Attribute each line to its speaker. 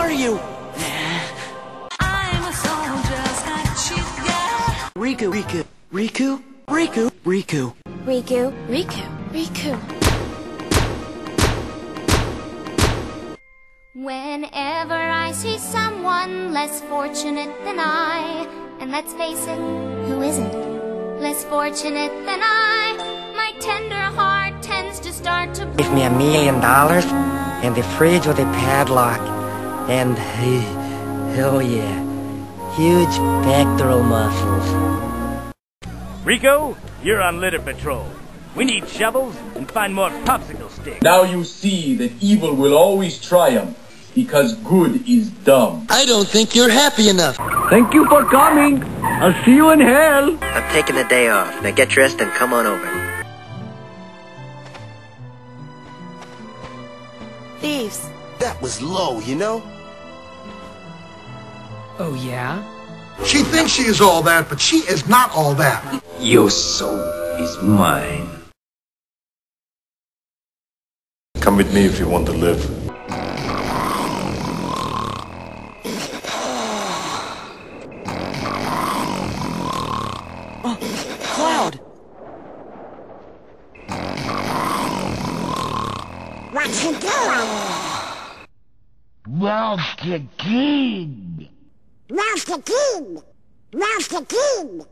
Speaker 1: Who are you?
Speaker 2: I'm a soldier, got you, yeah.
Speaker 1: Riku, Riku, Riku, Riku, Riku.
Speaker 3: Riku. Riku. Riku. Whenever I see someone less fortunate than I, and let's face it, who isn't? Less fortunate than I, my tender heart tends to start to
Speaker 4: Give me a million dollars and the fridge with a padlock. And, oh yeah, huge pectoral muscles.
Speaker 5: Rico, you're on litter patrol. We need shovels and find more popsicle sticks.
Speaker 6: Now you see that evil will always triumph because good is dumb.
Speaker 1: I don't think you're happy enough.
Speaker 7: Thank you for coming. I'll see you in hell.
Speaker 4: I'm taking the day off. Now get dressed and come on over.
Speaker 3: thieves.
Speaker 8: That was low, you know?
Speaker 7: Oh, yeah?
Speaker 9: She thinks she is all that, but she is not all that.
Speaker 10: Your soul is mine.
Speaker 11: Come with me if you want to live.
Speaker 1: Oh, Cloud!
Speaker 3: What you doing?
Speaker 7: Ralph the King.
Speaker 3: The King! Ralph King!